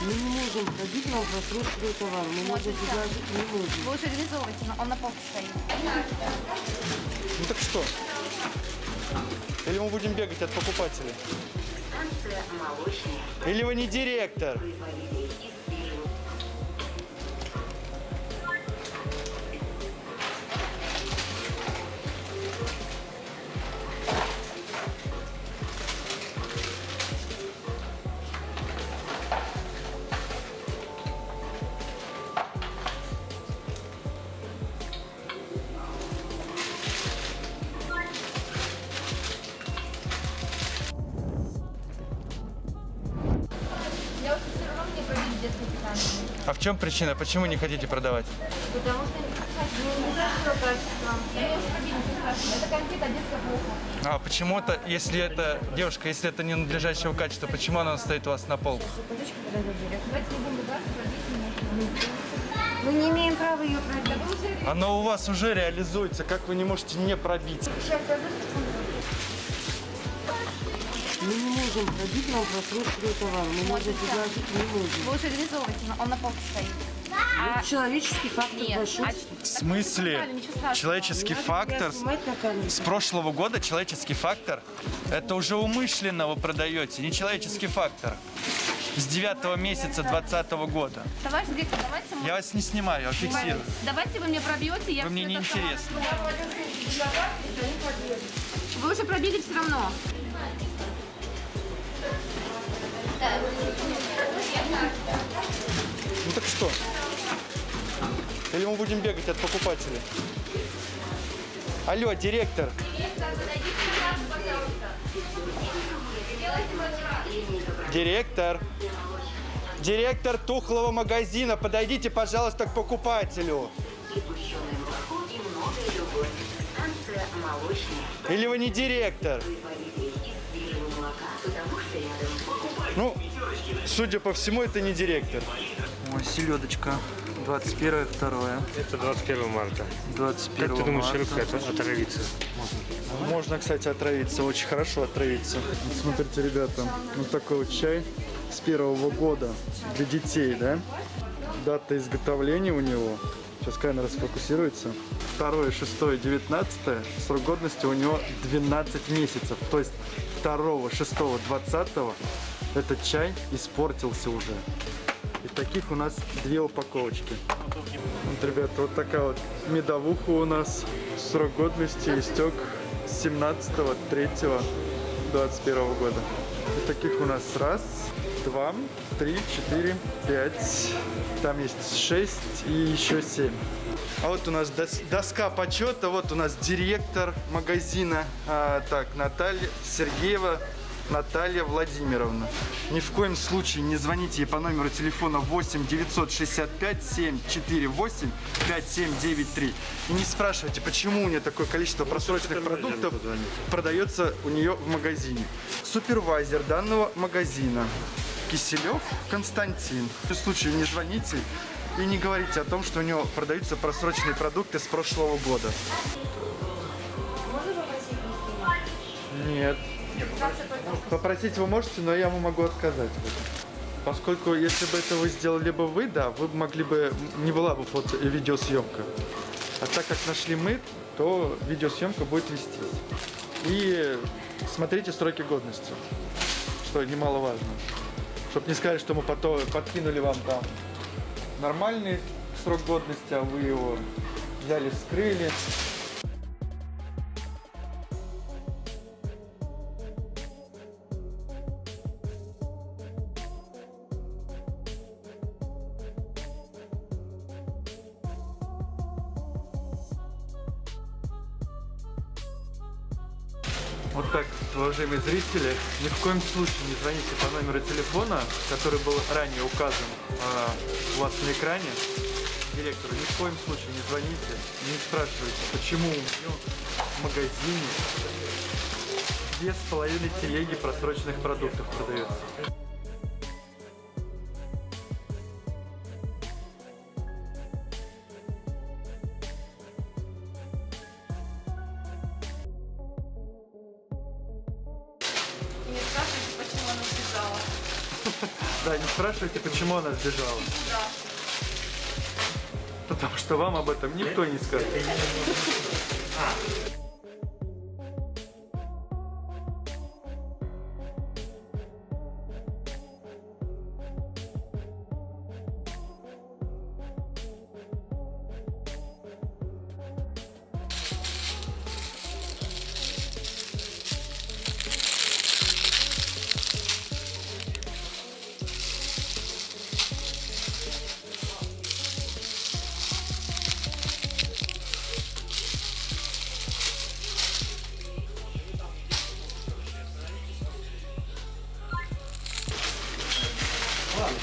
Мы не можем ходить вам просроченный товар. Мы можем предложить не можем. Вы уже реализовываете, но он на полке стоит. Ну так что? Или мы будем бегать от покупателей? Станция молочная. Или вы не директор? А в чем причина? Почему не хотите продавать? Потому что не. Я ее. Это конфета. А почему-то, если это, девушка, если это не надлежащего качества, почему она стоит у вас на полке? Давайте не будем ругаться, пробить меня. Мы не имеем права ее пробить. Оно у вас уже реализуется, как вы не можете не пробить? сейчас можем пробить вам просроченный товар. Мы можем предложить не можем. Вы уже реализовываете, но он на полке стоит. Это человеческий фактор Нет. большой. А В смысле? Человеческий Надо фактор с прошлого года, человеческий фактор, это уже умышленно вы продаете, не человеческий фактор. С 9 месяца 2020 года. Товарищ директор, давайте мы... Я вас не снимаю, а фиксирую. Давайте вы мне пробьете, я Вы мне не интересны. Вы уже пробили все равно. Ну так что? Или мы будем бегать от покупателей? Алло, директор. Директор. Директор тухлого магазина, подойдите, пожалуйста, к покупателю. Или вы не директор? Потому что рядом. Ну, судя по всему, это не директор. Ой, селедочка. 21 2 Это 21 марта. 21 Как ты думаешь, рыбка это отравится? Можно, кстати, отравиться, очень хорошо отравиться. Смотрите, ребята, вот такой вот чай с первого года для детей, да? Дата изготовления у него, сейчас камера сфокусируется, 2, 6, 19, срок годности у него 12 месяцев. То есть 2, 6, 20 этот чай испортился уже. И таких у нас две упаковочки. Вот, ребята, вот такая вот медовуха у нас. Срок годности истек 17 3 21 года. И таких у нас раз, два, три, четыре, пять. Там есть шесть и еще семь. А вот у нас дос- доска почета, вот у нас директор магазина, а, так, Наталья Сергеева Наталья Владимировна. Ни в коем случае не звоните ей по номеру телефона 8 965 748 5793 и не спрашивайте, почему у нее такое количество просроченных продуктов продается у нее в магазине. Супервайзер данного магазина Киселев Константин. В случае не звоните и не говорите о том, что у него продаются просроченные продукты с прошлого года. Нет. Попросить вы можете, но я вам могу отказать. Поскольку если бы это вы сделали бы вы, да, вы могли бы, не была бы фото и видеосъемка. А так как нашли мы, то видеосъемка будет вестись. И смотрите сроки годности, что немаловажно. Чтобы не сказали, что мы потом подкинули вам там нормальный срок годности, а вы его взяли, скрыли. Вот так, уважаемые зрители, ни в коем случае не звоните по номеру телефона, который был ранее указан а, у вас на экране. Директору ни в коем случае не звоните, не спрашивайте, почему у нее в магазине две с половиной телеги просроченных продуктов продается. Да, не спрашивайте, почему она сбежала. Потому что вам об этом никто не скажет.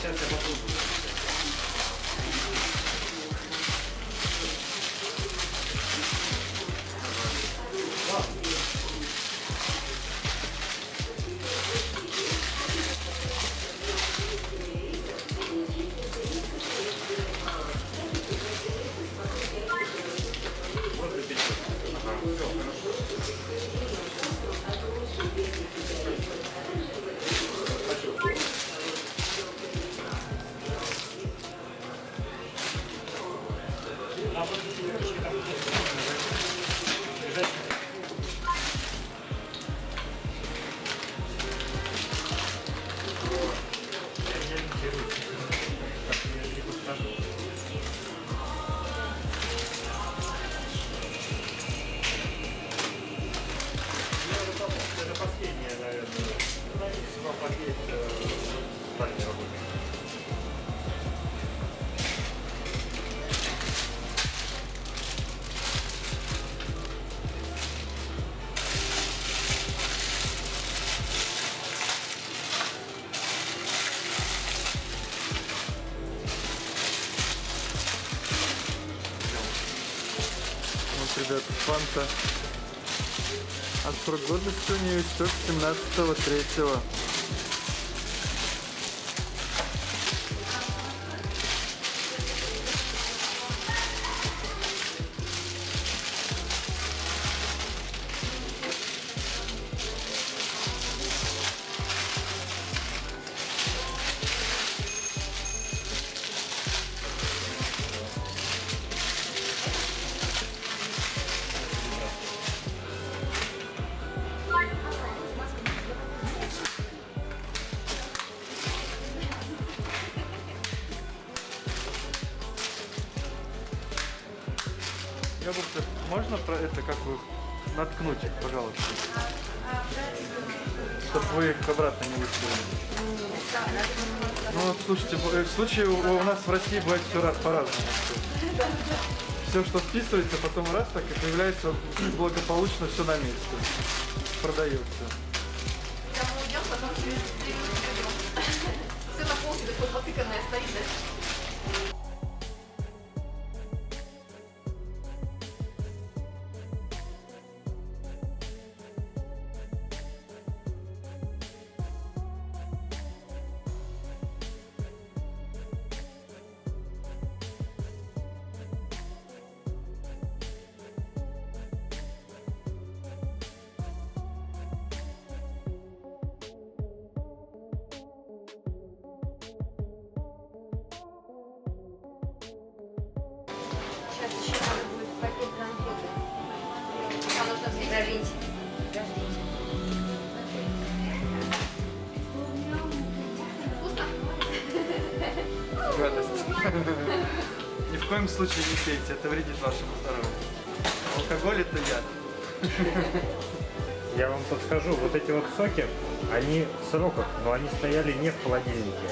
Это ребят, фанта. А срок годности у нее истек 17 3 Яблоко, можно про это как бы наткнуть, пожалуйста? Чтобы вы их обратно не выставили. Ну, слушайте, в э, случае у нас в России бывает все раз по-разному. Все, что списывается, потом раз так и появляется благополучно все на месте. Продается. Прямо уйдем, потом через три Все на полке такое потыканное стоит, да? Вкусно? Гадость. Ни в коем случае не пейте, это вредит вашему здоровью. Алкоголь это яд. Я вам подскажу, вот эти вот соки, они в сроках, но они стояли не в холодильнике.